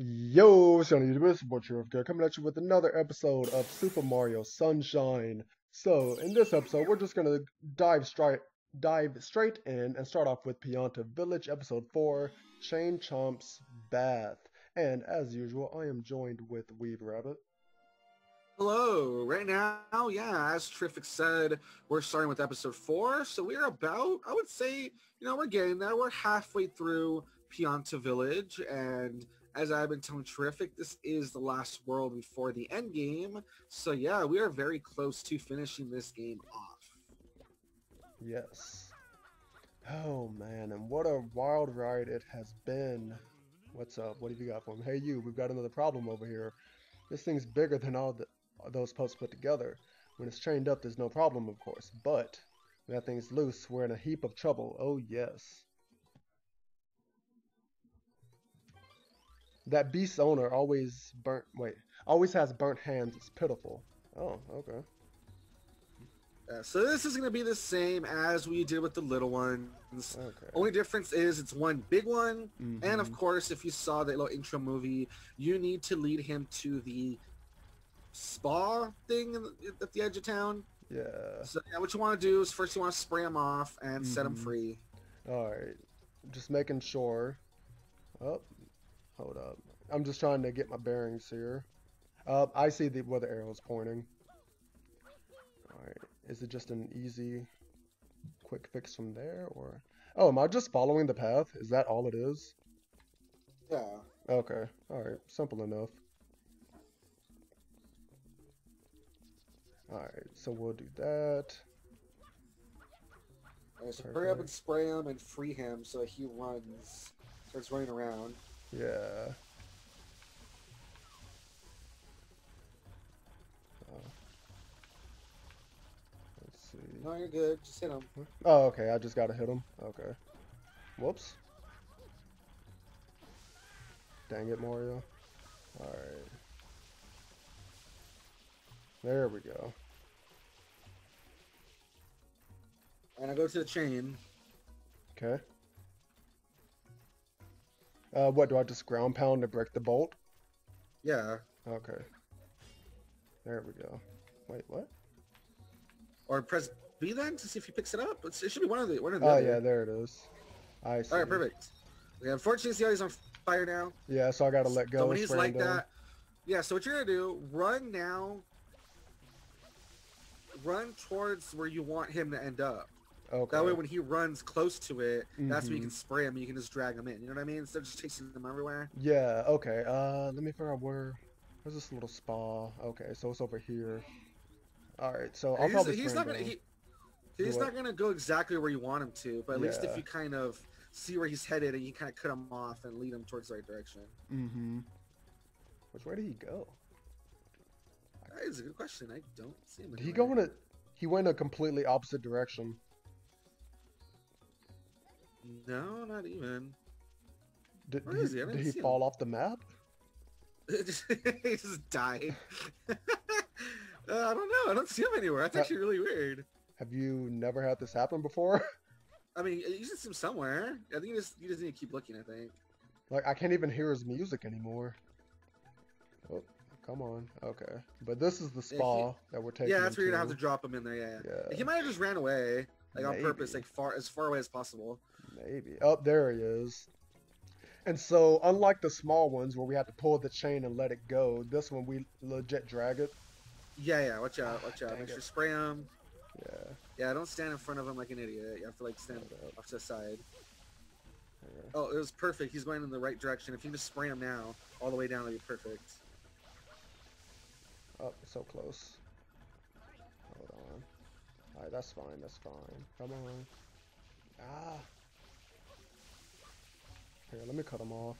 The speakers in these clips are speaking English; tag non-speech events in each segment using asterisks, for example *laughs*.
Yo, what's going on YouTube? It's Butcher of Good coming at you with another episode of Super Mario Sunshine. So, in this episode, we're just gonna dive straight dive straight in and start off with Pianta Village, episode 4, Chain Chomp's Bath. And as usual, I am joined with Weeb Rabbit. Hello. Right now, yeah, as Charific said, we're starting with episode four. So we're about, I would say, you know, we're getting there. We're halfway through Pianta Village. And as I've been telling Charific, this is the last world before the end game. So yeah, we are very close to finishing this game off. Yes. Oh man, and what a wild ride it has been. What's up? What have you got for me? Hey you, we've got another problem over here. This thing's bigger than all the those posts put together. When it's chained up, there's no problem, of course. But when that thing's loose, we're in a heap of trouble. Oh, yes. That beast's owner always burnt, wait, always has burnt hands. It's pitiful. Oh, okay. So this is going to be the same as we did with the little ones. Okay. Only difference is it's one big one. Mhm. And of course, if you saw the little intro movie, you need to lead him to the spa thing the, at the edge of town. Yeah. So yeah, what you want to do is first you want to spray him off and set him Mhm. free. Alright. Just making sure. Oh, up. I'm just trying to get my bearings here. Uh, I see the where the arrow is pointing. Alright. Is it just an easy, quick fix from there, or? Oh, am I just following the path? Is that all it is? Yeah. Okay. Alright. Simple enough. Alright. So we'll do that. so hurry up and spray him and free him so he runs, starts running around. Yeah. Uh, let's see. No, you're good. Just hit him. Oh, okay. I just gotta hit him. Okay. Whoops. Dang it, Mario. Alright. There we go. And I go to the chain. Okay. Uh, what, do I just ground pound to break the bolt? Yeah. Okay. There we go. Wait, what? Or press B then to see if he picks it up. It's, it should be one of the one of the. Oh, other. yeah, there it is. I see. All right, perfect. Okay, unfortunately, see how he's on fire now. Yeah, so I gotta let go. So when he's like down. that, yeah. So what you're gonna do? Run now. Run towards where you want him to end up. Okay. That way, when he runs close to it, that's when you can spray him. and You can just drag him in. You know what I mean? Instead of just chasing him everywhere. Yeah, okay. Uh, let me figure out where. Where's this little spa? Okay, so it's over here. Alright, so I'll he's probably he's not gonna. He, he's Do not gonna go exactly where you want him to, but at least if you kind of see where he's headed and you kind of cut him off and lead him towards the right direction. Mm-hmm. Which way did he go? That is a good question. I don't see him. Did he anywhere. go in a... He went a completely opposite direction. No, not even. Did, Where did is he? I did didn't he see him. fall off the map? *laughs* he just died. *laughs* uh, I don't know. I don't see him anywhere. That's Uh, actually really weird. Have you never had this happen before? *laughs* I mean, you see him somewhere. I think you just you just need to keep looking. I think. like, I can't even hear his music anymore. Oh, come on. Okay. But this is the he- that we're taking yeah, that's where you're gonna have to. drop him in there. Yeah. yeah. He might have just ran away, like on purpose, like far as far away as possible. Maybe. Oh, there he is. And so, unlike the small ones where we had to pull the chain and let it go, this one we legit drag it. Yeah, yeah. Watch out. Watch ah, out. Dang Make it. sure spray him. Yeah. Yeah, don't stand in front of him like an idiot. You have to like stand up. off to the side. Yeah. Oh, it was perfect. He's going in the right direction. If you just spray him now, all the way down, it'll be perfect. Oh, so close. Hold on. Alright, that's fine. That's fine. Come on. Ah. Here, let me cut him off.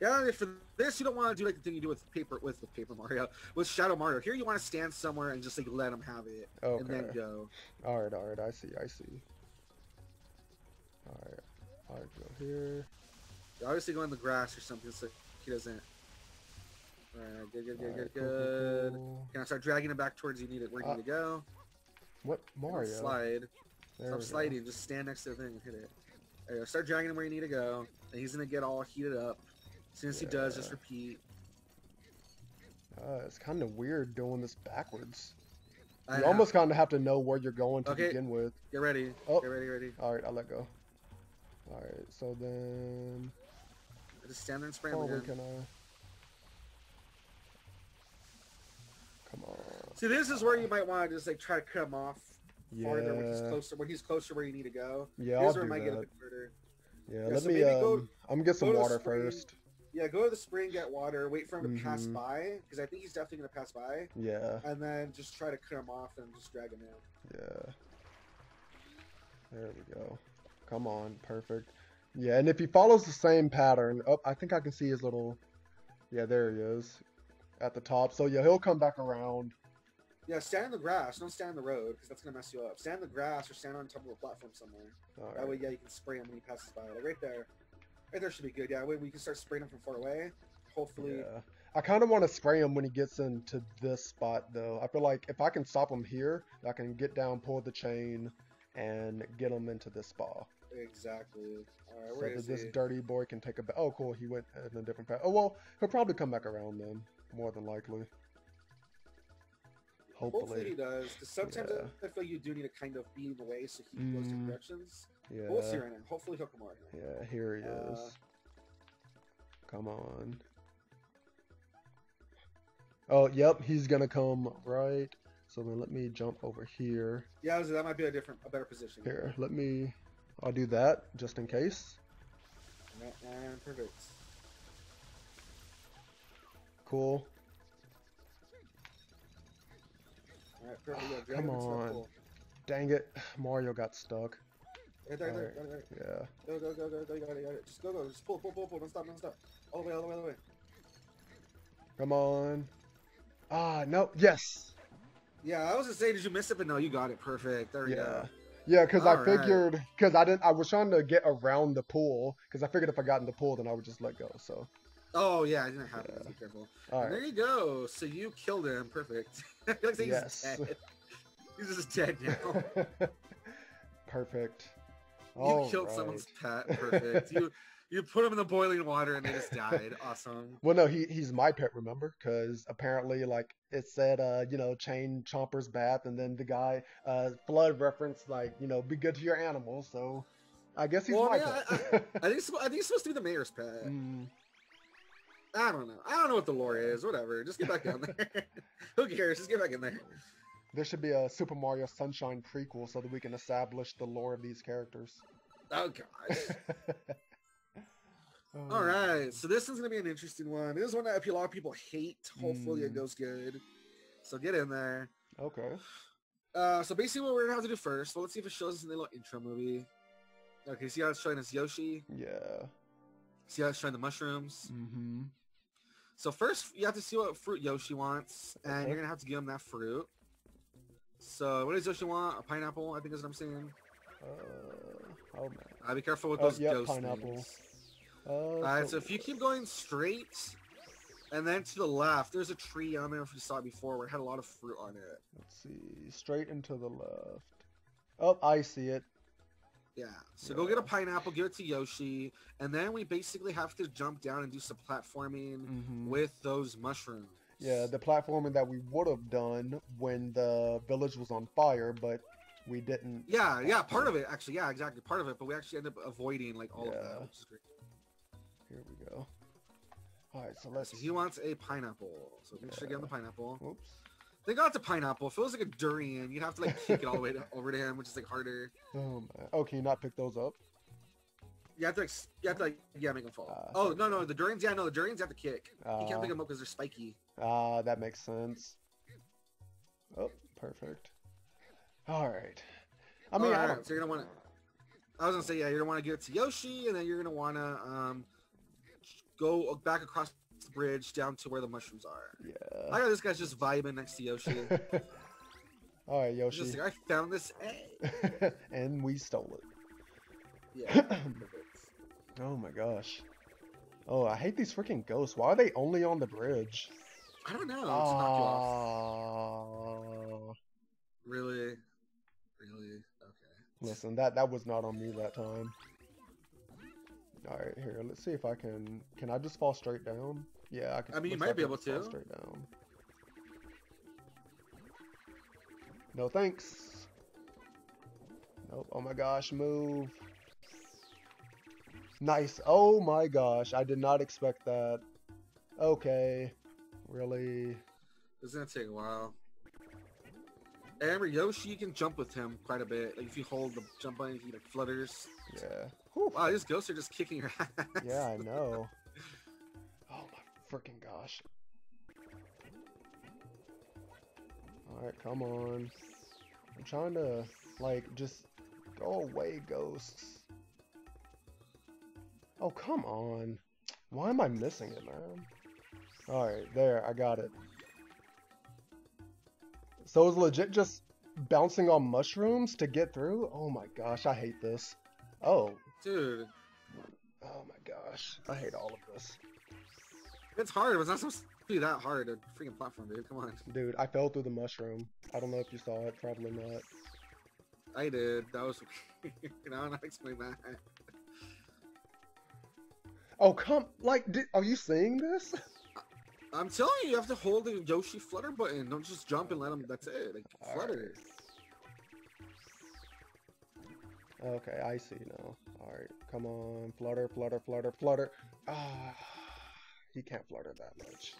Yeah, for this you don't want to do like the thing you do with paper with with Paper Mario with Shadow Mario. Here you want to stand somewhere and just like let him have it and then go. Alright, alright. I see. I see. Alright. Alright, go here. You obviously go in the grass or something so he doesn't. Alright, good, good, good, good, good. cool. Can I start dragging him back towards you need it where you Uh, need to go? What Don't Mario? Slide. There Stop we go. sliding. Just stand next to the thing and hit it. Go. Start dragging him where you need to go. And he's gonna get all heated up. Since he does, just repeat. Uh, it's kind of weird doing this backwards. I You know. almost kind of have to know where you're going to Okay. begin with. Get ready. Oh. Get ready, ready. All right, I'll let go. All right, so then, I Just stand there and spray oh, can, uh, come on. See, this is where you might want to just like try to cut him off farther when he's closer. When he's closer where you need to go. Yeah, Here's I'll where do might get a that. bit further. Yeah, Yeah, let so me, maybe go- um, I'm gonna get some go to the water first. Yeah, go to the spring, get water, wait for him to pass Mhm. by because I think he's definitely gonna pass by, Yeah, and then just try to cut him off and just drag him in. yeah. There we go. Come on, perfect. Yeah, and if he follows the same pattern, oh, I think I can see his little, yeah, there he is, at the top. So yeah, he'll come back around. Yeah, stand in the grass. Don't stand in the road because that's gonna mess you up. Stand in the grass or stand on top of a platform somewhere. All That way, yeah, you can spray him when he passes by. Like right there. Right there should be good. Yeah, we, we can start spraying him from far away. Hopefully, Yeah. I kind of want to spray him when he gets into this spot, though. I feel like if I can stop him here, I can get down, pull the chain, and get him into this spot. exactly. All right, So that is this dirty boy can take a. Ba- oh, cool. He went in a different path. Oh well, he'll probably come back around then, more than likely. Hopefully he does. Because sometimes Yeah. I feel you do need to kind of be in the way so he goes Mm. directions. Yeah. We'll see right now. Hopefully he'll come out. here. Yeah. Here he Uh, is. Come on. Oh, yep. He's gonna come right. So then let me jump over here. Yeah, that might be a different, a better position. Here, let me. I'll do that just in case. And, perfect. Cool. All right, perfect. Yeah, Ah, come him into that on. pool. Dang it. Mario got stuck. Right there, right there, there. Yeah. Go, go, go, go, go, you got it, you got it. Just go, go, just pull, pull, pull, pull, don't stop, don't stop. All the way, all the way, all the way. Come on. Ah, no. Yes. Yeah, I was gonna say, did you miss it? But no, you got it. Perfect. There we Yeah. go. Yeah, because I figured, because I didn't, I was trying to get around the pool, because I figured if I got in the pool, then I would just let go. So, Oh yeah, I didn't have to. Yeah. Be careful. all And there you go. So you killed him. Perfect. *laughs* Like he's Yes. dead. He's just dead now. *laughs* Perfect. You All killed right. someone's pet. *laughs* Perfect. you you put him in the boiling water and they just died. Awesome. Well, no, he he's my pet, remember? Because apparently, like it said, uh, you know, chain chomper's bath, and then the guy, uh, FLUDD reference, like, you know, be good to your animals. So, I guess he's Well, my I pet. I think it's, I think it's supposed to be the mayor's pet. *laughs* Mm, I don't know. I don't know what the lore is. Whatever. Just get back down there. *laughs* Who cares? Just get back in there. There should be a Super Mario Sunshine prequel so that we can establish the lore of these characters. Oh gosh. *laughs* Oh, All right. So this is gonna be an interesting one. This is one that a lot of people hate. Hopefully it Mm. goes good. So get in there. Okay. Uh, so basically what we're gonna have to do first. Well, let's see if it shows us in the little intro movie. Okay, see how it's showing us Yoshi? Yeah. See how it's showing the mushrooms? Mm-hmm. So first, you have to see what fruit Yoshi wants, and Okay. you're gonna have to give him that fruit. So what does Yoshi want? A pineapple, I think is what I'm saying. Uh, oh man. Uh, be careful with Oh, those yep, ghost pineapple. things. Uh, Alright, so if you keep going straight, and then to the left, there's a tree. I don't know if you saw it before, where it had a lot of fruit on it. let's see, straight and to the left. Oh, I see it. Yeah. So go get a pineapple, give it to Yoshi, and then we basically have to jump down and do some platforming Mm-hmm. with those mushrooms. Yeah, the platforming that we would have done when the village was on fire, but we didn't. Yeah, yeah, part of it actually. Yeah, exactly, part of it. But we actually ended up avoiding like all of Yeah. that, which is great. Here we go. All right, so let's. So he wants a pineapple. So make sure you get him the pineapple. Oops. They got the pineapple. If It feels like a durian. You'd have to like kick it all the way to, *laughs* over to him, which is like harder. Oh man. Oh, can you not pick those up? You have to, you have to like, yeah, make them fall. Ah, oh no, no, the durians. Yeah, no, the durians have to kick. you can't Ah. pick them up because they're spiky. Ah, that makes sense. Oh, perfect. All right. I mean, I don't. so you're gonna want to. I was gonna say yeah, you're gonna want to give it to Yoshi, and then you're gonna want to um go back across the bridge down to where the mushrooms are. Yeah. I got this guy's just vibing next to Yoshi. *laughs* All right, Yoshi. just like, I found this egg. *laughs* and we stole it. Yeah. *clears throat* Oh my gosh. Oh, I hate these freaking ghosts. Why are they only on the bridge? I don't know. You. Ah. Really? Really? Okay. Listen, that that was not on me that time. All right, here. Let's see if I can. Can I just fall straight down? Yeah, I can. I mean, you might like be able to. Straight down. No thanks. Nope. Oh my gosh, move. Nice. Oh my gosh, I did not expect that. Okay. Really? It's gonna take a while. And Yoshi, you can jump with him quite a bit. Like if you hold the jump button, he like flutters. Yeah. Whew. Wow, these ghosts are just kicking your *laughs* ass. Yeah, I know. *laughs* Oh my freaking gosh. Alright, come on. I'm trying to, like, just go away, ghosts. Oh, come on. Why am I missing it, man? Alright, there, I got it. So it's legit just bouncing on mushrooms to get through? Oh my gosh, I hate this. Oh, Dude, oh my gosh. I hate all of this. it's hard. It was not supposed to be that hard. A freaking platform, dude. Come on. Dude, I fell through the mushroom. I don't know if you saw it. Probably not. I did. That was. *laughs* I don't know how to explain that. Oh, come. Like, did, are you seeing this? I'm telling you, you have to hold the Yoshi flutter button. Don't just jump and let him. That's it. Like flutter. Okay, I see now. Alright, come on. Flutter, flutter, flutter, flutter. Ah, he can't flutter that much.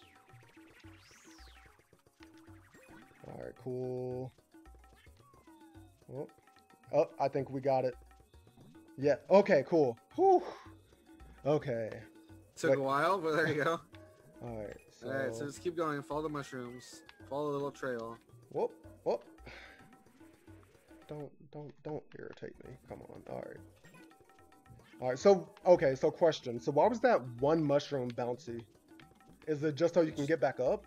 Alright, cool. Oh, oh, I think we got it. Yeah, okay, cool. Whew. Okay. Took Wait. a while, but there you go. Alright, *laughs* so... All right, so just keep going. Follow the mushrooms. Follow the little trail. Whoop, whoop. Don't, don't, don't irritate me. Come on. All right. All right. So, okay. So, question. So, why was that one mushroom bouncy? Is it just so you can get back up?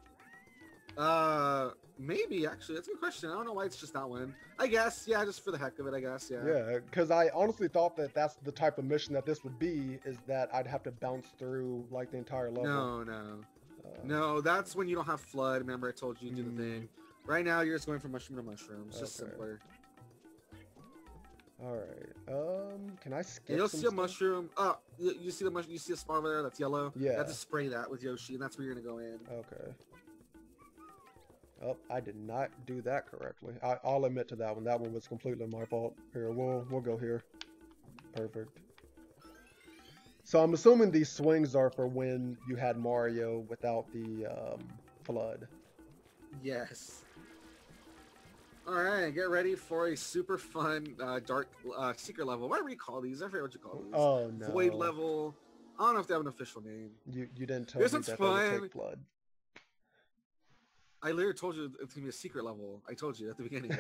Uh, maybe actually. That's a good question. I don't know why it's just that one. I guess, yeah, just for the heck of it. I guess, yeah. Yeah. Because I honestly thought that that's the type of mission that this would be. Is that I'd have to bounce through like the entire level. No, no, Uh, no. That's when you don't have FLUDD. Remember, I told you to do Mm. the thing. Right now, you're just going from mushroom to mushroom. It's just Okay. simpler. All right. Um. Can I skip? And you'll some see a stuff? mushroom. Oh, you, you see the mushroom. You see a spot over there that's yellow. Yeah. You have to spray that with Yoshi, and that's where you're gonna go in. Okay. Oh, I did not do that correctly. I, I'll admit to that one. That one was completely my fault. Here, we'll we'll go here. Perfect. So I'm assuming these swings are for when you had Mario without the um, FLUDD. Yes. All right, get ready for a super fun uh, dark uh, secret level. Whatever you call these, I forget what you call these. Oh no! Void level. I don't know if they have an official name. You you didn't tell This me that they would fun. take FLUDD. I literally told you it's gonna be a secret level. I told you at the beginning.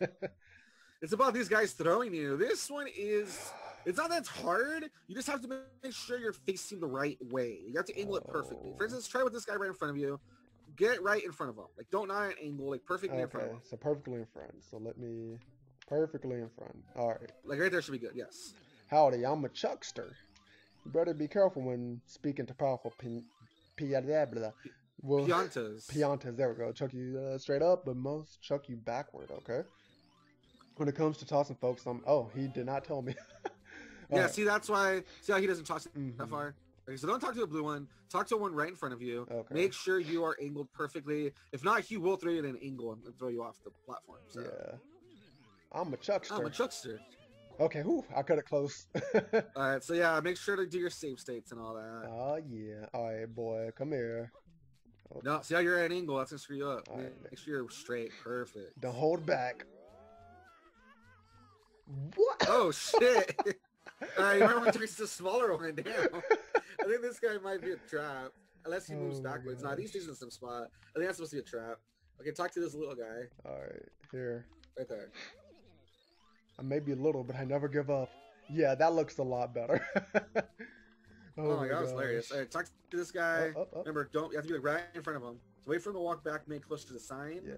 *laughs* it's about these guys throwing you. This one is. It's not that it's hard. You just have to make sure you're facing the right way. You have to angle it perfectly. For Oh. instance, try with this guy right in front of you. Get right in front of him. Like don't not an angle. Like perfectly in front okay, of him. so perfectly in front. So let me perfectly in front. All right. Like right there should be good. Yes. Howdy, I'm a chuckster. You better be careful when speaking to powerful pi- pi- blah, blah. Well, Piantas. Piantas, there we go. Chuck you uh, straight up, but most chuck you backward, okay? When it comes to tossing folks, I'm. Oh, he did not tell me. *laughs* yeah. Alright, See, that's why. See how he doesn't toss it that far. Okay, so don't talk to the blue one. Talk to one right in front of you. Okay. Make sure you are angled perfectly. If not, he will throw you at an angle and throw you off the platform. So. Yeah. I'm a chuckster. I'm a chuckster. okay, whew, I cut it close. *laughs* All right, so yeah, make sure to do your save states and all that. oh, yeah. All right, boy, come here. No, see how you're at an angle? That's gonna screw you up. All Make, sure you're straight. Perfect. Don't hold back. What? Oh *laughs* shit! all right, you might want to take the smaller one down. I think this guy might be a trap, unless he moves Oh backwards. Nah, these things in some spot. I think that's supposed to be a trap. Okay, talk to this little guy All right, here. right there. I may be little, but I never give up. Yeah, that looks a lot better. *laughs* Oh, oh, my god, it's hilarious. All right, talk to this guy. Up, up, up. Remember, don't you have to be like right in front of him. So wait for him to walk back, make close to the sign. Yeah.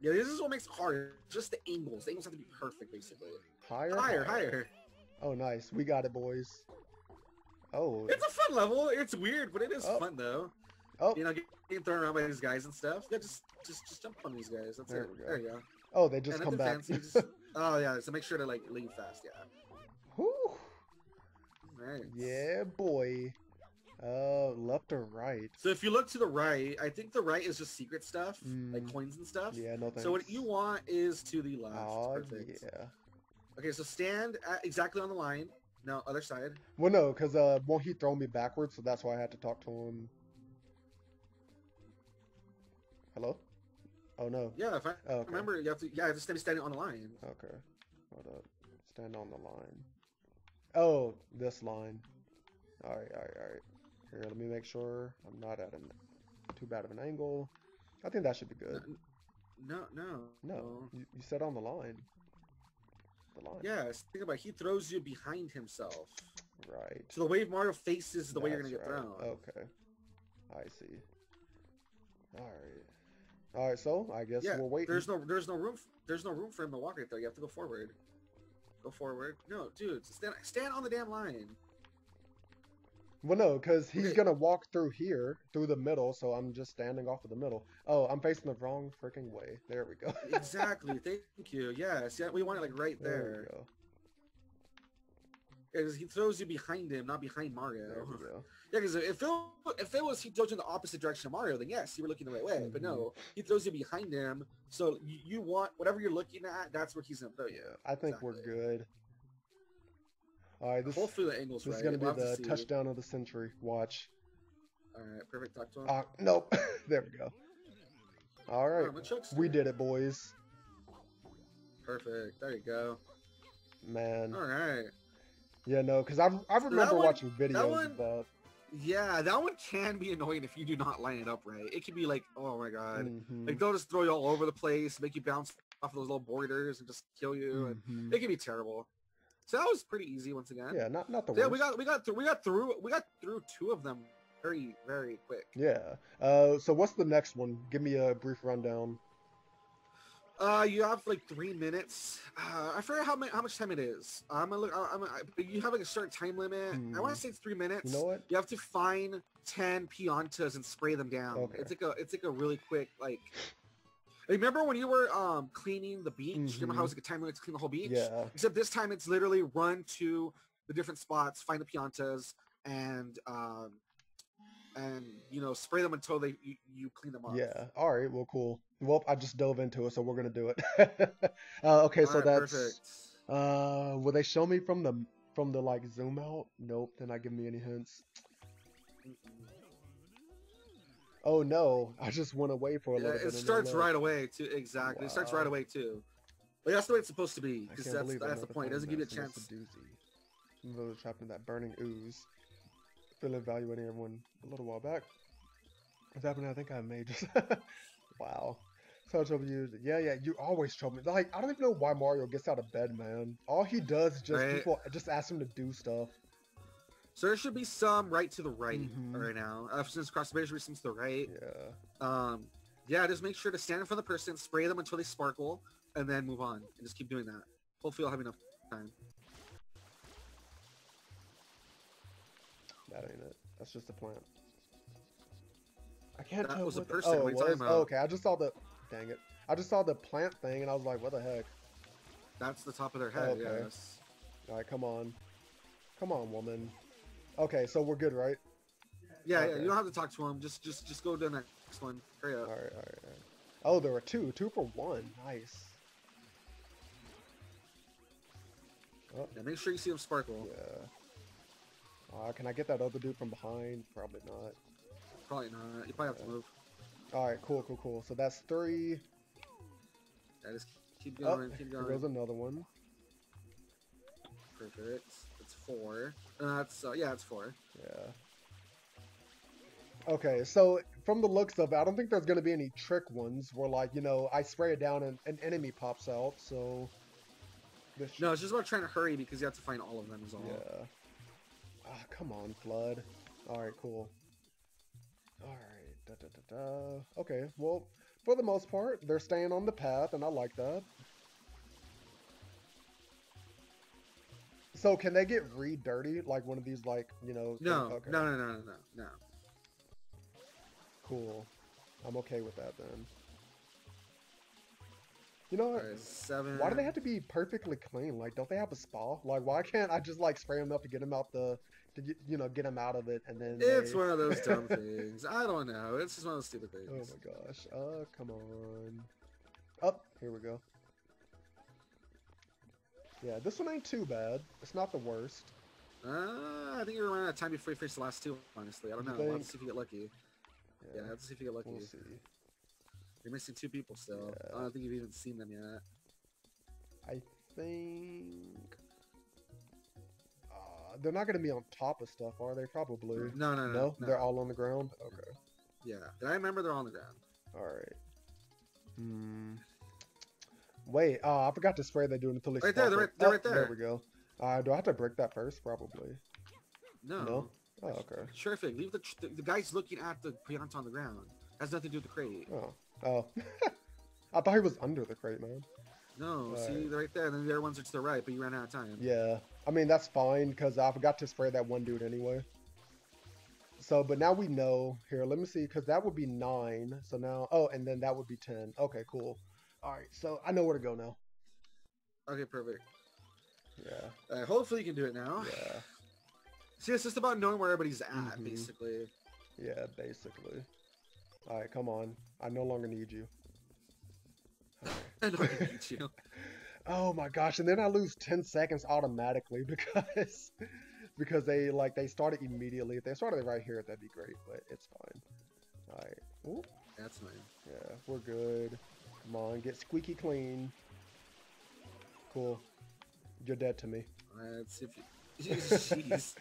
Yeah, this is what makes it hard. Just the angles. The angles have to be perfect, basically. Higher, Higher, higher. Oh, nice. We got it, boys. Oh. It's a fun level. It's weird, but it is Oh. fun though. Oh. You know, getting thrown around by these guys and stuff. Yeah, just just just jump on these guys. That's There it. we go. There you go. Oh, they just come back. fancy, just- *laughs* oh yeah, so make sure to like leave fast. Yeah. Whew. Right. Yeah, boy. Uh, left or right? So if you look to the right, I think the right is just secret stuff, like Mm. coins and stuff. Yeah, no thanks. So what you want is to the left. Oh, Perfect. yeah. Okay, so stand exactly on the line. No, other side. Well, no, because uh, won't he throw me backwards? So that's why I had to talk to him. Hello? Oh no. Yeah, if I Oh, okay. remember, you have to. Yeah, you have to stand standing on the line. Okay. Hold up. Stand on the line. Oh, this line. All right, all right, all right. Here, let me make sure I'm not at an too bad of an angle. I think that should be good. No, no. No, you, you said on the line. The line. Yes, think about it. He throws you behind himself. Right. So the way Mario faces the way you're gonna get right. thrown. Okay. I see. All right. All right. So I guess yeah, we'll wait. there's no there's no room there's no room for him to walk right there. You have to go forward. Go forward. No, dude, stand stand on the damn line. Well, no, because he's gonna walk through here, through the middle. So I'm just standing off of the middle. Oh, I'm facing the wrong freaking way. There we go. *laughs* Exactly. Thank you. Yes. Yeah, we want it like right there there. Because he throws you behind him, not behind Mario. *laughs* Yeah, because if it, if it was he throws you in the opposite direction of Mario, then yes, you were looking the right way. But no, he throws you behind him, so you, you want whatever you're looking at, that's where he's gonna throw you. Yeah, I think we're good. All right, this, Hopefully the angle's this right. is gonna be We'll the touchdown of the century. Watch. All right, perfect. Talk to him. Uh, nope. *laughs* there we go. All right, Oh, we did it, boys. Perfect. There you go. Man. All right. Yeah, no, because I I remember one- watching videos one- of that. Yeah, that one can be annoying if you do not line it up right. It can be like, oh my god, Mhm, like they'll just throw you all over the place, make you bounce off those little borders, and just kill you, and mhm. it can be terrible. So that was pretty easy once again. Yeah, not not the Yeah, worst. we got we got through we got through we got through two of them very very quick. Yeah. Uh, so what's the next one? Give me a brief rundown. Uh, you have like three minutes. Uh, I forget how many, how much time it is. I'm gonna look. I'm gonna, you have like a certain time limit. I want Hmm. to say it's three minutes. You know what? You have to find ten piantas and spray them down. Okay. It's like a it's like a really quick like. Remember when you were um cleaning the beach? Remember how it was like a time limit to clean the whole beach? Mm-hmm. Yeah. Except this time it's literally run to the different spots, find the piantas, and um, and you know spray them until they you, you clean them up. Yeah. All right. Well, cool. Well, I just dove into it, so we're gonna do it. *laughs* uh, okay, so Alright, that's. perfect. Uh, will they show me from the from the like zoom out? Nope. They're not giving me any hints. Oh no! I just went away for a Yeah, little bit. it starts right away too. Exactly, it starts right away too. Like that's the way it's supposed to be because that's that's the point. It doesn't give you a chance. a doozy. Though they're trapped in that burning ooze. Been evaluating everyone a little while back. What's happening? I think I may just. *laughs* wow. So trouble you. Yeah, yeah. You always trouble me. Like I don't even know why Mario gets out of bed, man. All he does is just Right. people just ask him to do stuff. So there should be some right to the right Mhm. right now. Uh, since cross the bridge, seems to the right. Yeah. Um, yeah, just make sure to stand in front of the person, spray them until they sparkle, and then move on, and just keep doing that. Hopefully, you'll have enough time. That ain't it. That's just a plant. I can't That tell. was a the- person, Oh, what it are you was? talking about? Oh, okay. I just saw the. Dang it. I just saw the plant thing, and I was like, "What the heck?" That's the top of their head. Okay. Yes. All right, come on, come on, woman. Okay, so we're good, right? Yeah, yeah. You don't have to talk to him. Just, just, just go to the next one. Hurry up. right, all right, all right. Oh, there were two, two for one. Nice. Oh, Yeah, make sure you see them sparkle. yeah. Uh, can I get that other dude from behind? Probably not. Probably not. You probably have to move. All right, cool, cool, cool. So that's three. Yeah, just keep Oh, going. keep here going. goes another one. Perfect. It's four. Uh, that's uh, yeah, it's four. Yeah. Okay, so from the looks of it, I don't think there's going to be any trick ones where, like, you know, I spray it down and an enemy pops out, so... This No, it's just about trying to hurry because you have to find all of them. Is all. Yeah. Ah, come on, FLUDD. Alright, cool. Da da. Okay, well, for the most part, they're staying on the path, and I like that. So, can they get re-dirty? Like one of these, like, you know... No, okay. no, no, no, no, no. Cool. I'm okay with that then. You know? Seven. Why do they have to be perfectly clean? Like, don't they have a spa? Like, why can't I just like spray them up to get them out the, to get, you know, get them out of it, and then It's they- one of those dumb *laughs* things. I don't know. It's just one of those stupid things. Oh my gosh. Oh come on. Up. here we go. Yeah, this one ain't too bad. It's not the worst. Uh, I think you're running out of time before you finish the last two. Honestly, I don't You know. We'll have to see if you get lucky. Yeah, Yeah, let's see if you get lucky. we'll see. You're missing two people still. Yeah. I don't think you've even seen them yet. I think. They're not gonna be on top of stuff, are they? Probably. No, no, no. No, they're all on the ground. Okay. Yeah, and I remember they're on the ground. All right. Hmm. Wait. Uh, I forgot to spray that dude until they Right there, they're right- they're Oh, right There there. we go. Uh, do I have to break that first? Probably. No. No? Oh, okay. thing. Leave the, the the guy's looking at the Pianta on the ground. Has nothing to do with the crate. Oh. Oh. *laughs* I thought he was under the crate, man. No, see, Alright. they're right there. And then the other ones are to the right, but you ran out of time. Yeah. I mean, that's fine because I forgot to spray that one dude anyway. So, but now we know. Here, let me see, because that would be nine. So now, oh, and then that would be ten. Okay, cool. All right, so I know where to go now. Okay, perfect. Yeah, Uh, hopefully you can do it now. yeah, See, it's just about knowing where everybody's at, Mhm. basically. yeah, basically. All right, come on. I no longer need you. I know I can beat you. Oh my gosh, and then I lose 10 seconds automatically *laughs* because because they like they started immediately. If they started right here, that'd be great, but it's fine. Alright. Ooh, That's fine. yeah, we're good. Come on, get squeaky clean. Cool. You're dead to me. Let's see if you... *laughs* Jeez.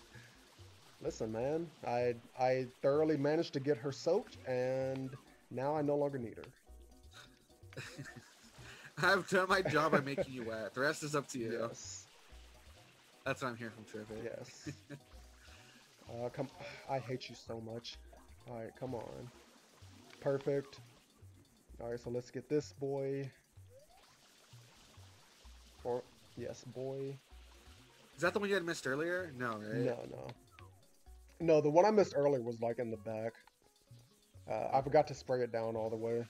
Listen, man, I I thoroughly managed to get her soaked and now I no longer need her. *laughs* I've done my job by making you wet. The rest is up to you. Yes. That's what I'm hearing from Charific. Yes. *laughs* uh, come. I hate you so much. All right, come on. Perfect. All right, so let's get this boy. Or yes, boy. Is that the one you had missed earlier? No, right? No, no. No, the one I missed earlier was like in the back. Uh, I forgot to spray it down all the way.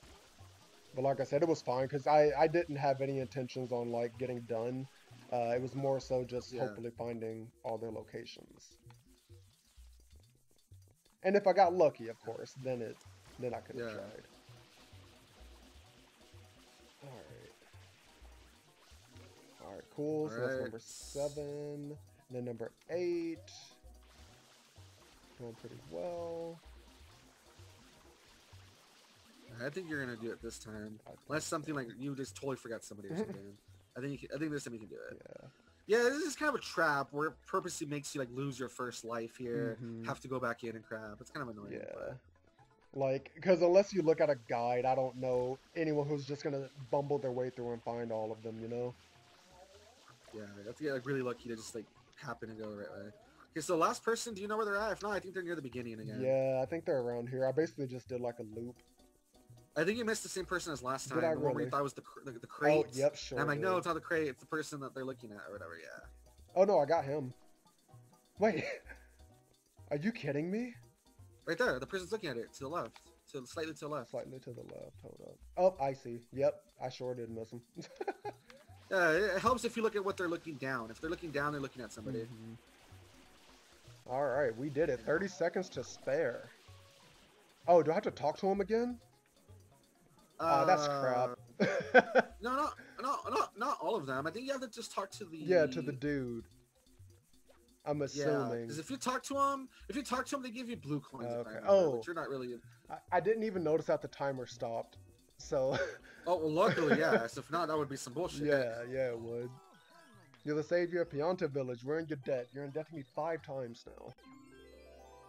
But like I said, it was fine because I, I didn't have any intentions on like getting done. Uh, it was more so just Yeah. hopefully finding all their locations. And if I got lucky, of course, then it then I could have Yeah. tried. Alright. Alright, cool. So that's number seven. Then number eight. Going pretty well. I think you're gonna do it this time. Unless something like you just totally forgot somebody or *laughs* something. I think you can, I think this time you can do it. Yeah. Yeah, this is kind of a trap where it purposely makes you like lose your first life here, Mhm. have to go back in and crap. It's kind of annoying. Yeah. but- Like, because unless you look at a guide, I don't know anyone who's just gonna bumble their way through and find all of them, you know? Yeah, you have to get like really lucky to just like happen and go the right way. Okay, so last person, do you know where they're at? If not, I think they're near the beginning again. Yeah, I think they're around here. I basically just did like a loop. I think you missed the same person as last Did time. I the one where you thought it was the cr- the, the crate. Oh, yep, sure. And I'm like, no, it's not the crate. It's the person that they're looking at or whatever. Yeah. Oh no, I got him. Wait, *laughs* are you kidding me? Right there. The person's looking at it to the left, to slightly to the left. Slightly to the left. Hold up. Oh, I see. Yep, I sure did miss him. *laughs* Yeah, it helps if you look at what they're looking down. If they're looking down, they're looking at somebody. Mhm. All right, we did it. 30 seconds to spare. Oh, do I have to talk to him again? Oh, that's crap. Uh, *laughs* no, no, no, no, not all of them. I think you have to just talk to the. yeah, to the dude. I'm assuming. because if you talk to them, if you talk to them, they give you blue coins. Oh, okay. remember, Oh. you're not really. I, I didn't even notice that the timer stopped. So, Oh well, luckily, *laughs* yes. If not, that would be some bullshit. yeah, yeah, it would. You're the savior of Pianta Village. We're in your debt. You're in debt to me five times now.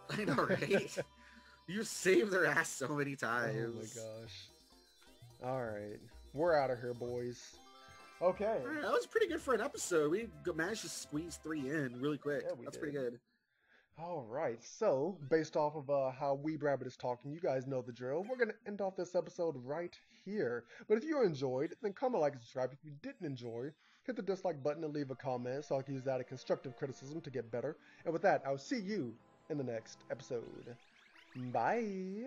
*laughs* I know, right? you saved their ass so many times. Oh my gosh. Alright. We're out of here, boys. Okay. Alright, that was pretty good for an episode. We managed to squeeze three in really quick. Yeah, That's did. pretty good. Alright. So, based off of uh, how Weeb Rabbit is talking, you guys know the drill. We're going to end off this episode right here. But if you enjoyed, then comment, like, and subscribe. If you didn't enjoy, hit the dislike button and leave a comment so I can use that as constructive criticism to get better. And with that, I'll see you in the next episode. Bye.